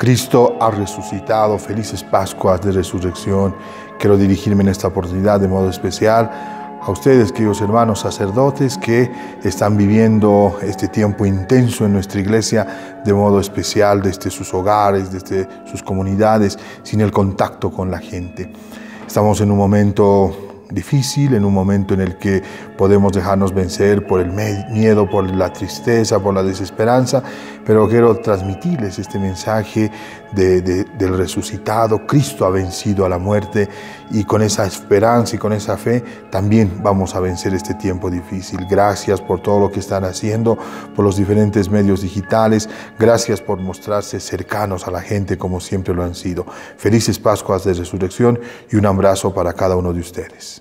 Cristo ha resucitado, felices Pascuas de resurrección. Quiero dirigirme en esta oportunidad de modo especial a ustedes, queridos hermanos sacerdotes, que están viviendo este tiempo intenso en nuestra iglesia de modo especial desde sus hogares, desde sus comunidades, sin el contacto con la gente. Estamos en un momento difícil, en un momento en el que podemos dejarnos vencer por el miedo, por la tristeza, por la desesperanza, pero quiero transmitirles este mensaje del resucitado. Cristo ha vencido a la muerte y con esa esperanza y con esa fe también vamos a vencer este tiempo difícil. Gracias por todo lo que están haciendo, por los diferentes medios digitales. Gracias por mostrarse cercanos a la gente como siempre lo han sido. Felices Pascuas de Resurrección y un abrazo para cada uno de ustedes.